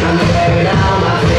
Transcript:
I'm wearing all my face.